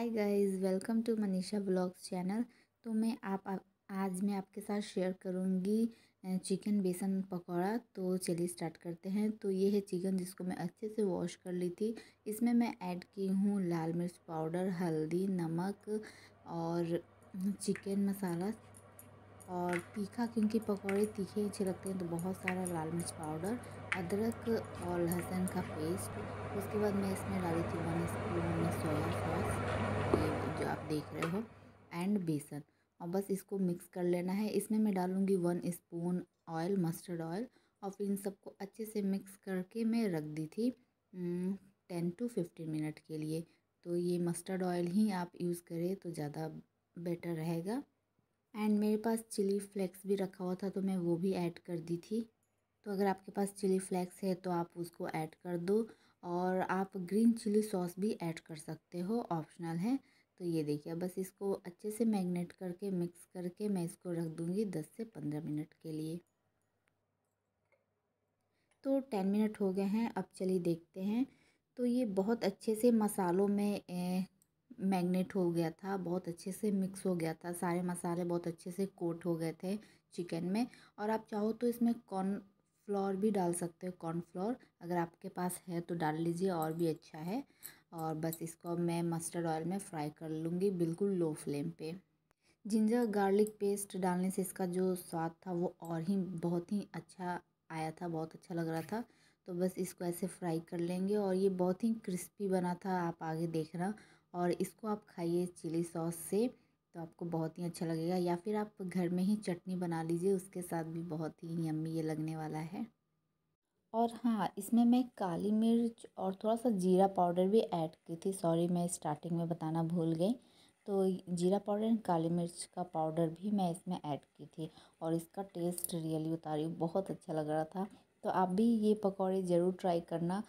Hi guys welcome to Manisha blogs channel तो मैं आप, आप आज मैं आपके साथ शेयर करूँगी चिकन बेसन पकौड़ा। तो चलिए स्टार्ट करते हैं। तो ये है चिकन जिसको मैं अच्छे से वॉश कर ली थी। इसमें मैं ऐड की हूँ लाल मिर्च पाउडर हल्दी नमक और चिकन मसाला। और तीखा क्योंकि पकौड़े तीखे अच्छे लगते हैं तो बहुत सारा लाल मिर्च पाउडर, अदरक और लहसुन का पेस्ट। उसके बाद मैं इसमें डाली थी वन स्पून सोया सॉस ये जो आप देख रहे हो एंड बेसन। और बस इसको मिक्स कर लेना है। इसमें मैं डालूँगी one spoon oil mustard oil और फिर इन सबको अच्छे से मिक्स करके मैं रख दी थी टेन टू फिफ्टीन मिनट के लिए। तो ये मस्टर्ड ऑयल ही आप यूज़ करें तो ज़्यादा बेटर रहेगा। एंड मेरे पास चिली फ्लेक्स भी रखा हुआ था तो मैं वो भी ऐड कर दी थी। तो अगर आपके पास चिली फ्लेक्स है तो आप उसको ऐड कर दो और आप ग्रीन चिली सॉस भी ऐड कर सकते हो, ऑप्शनल है। तो ये देखिए, बस इसको अच्छे से मैगनेट करके, मिक्स करके मैं इसको रख दूँगी दस से पंद्रह मिनट के लिए। तो टेन मिनट हो गए हैं, अब चलिए देखते हैं। तो ये बहुत अच्छे से मसालों में मैगनेट हो गया था, बहुत अच्छे से मिक्स हो गया था, सारे मसाले बहुत अच्छे से कोट हो गए थे चिकन में। और आप चाहो तो इसमें कॉर्न फ्लोर भी डाल सकते हो कॉर्न फ्लोर अगर आपके पास है तो डाल लीजिए, और भी अच्छा है। और बस इसको मैं मस्टर्ड ऑयल में फ्राई कर लूँगी बिल्कुल लो फ्लेम पे। जिंजर गार्लिक पेस्ट डालने से इसका जो स्वाद था वो और ही बहुत ही अच्छा आया था, बहुत अच्छा लग रहा था। तो बस इसको ऐसे फ्राई कर लेंगे और ये बहुत ही क्रिस्पी बना था, आप आगे देखना। और इसको आप खाइए चिली सॉस से तो आपको बहुत ही अच्छा लगेगा। या फिर आप घर में ही चटनी बना लीजिए, उसके साथ भी बहुत ही यम्मी ये लगने वाला है। और हाँ इसमें मैं काली मिर्च और थोड़ा सा जीरा पाउडर भी ऐड की थी। सॉरी, मैं स्टार्टिंग में बताना भूल गई। तो जीरा पाउडर काली मिर्च का पाउडर भी मैं इसमें ऐड की थी और इसका टेस्ट रियली उतारी, बहुत अच्छा लग रहा था। तो आप भी ये पकौड़े ज़रूर ट्राई करना।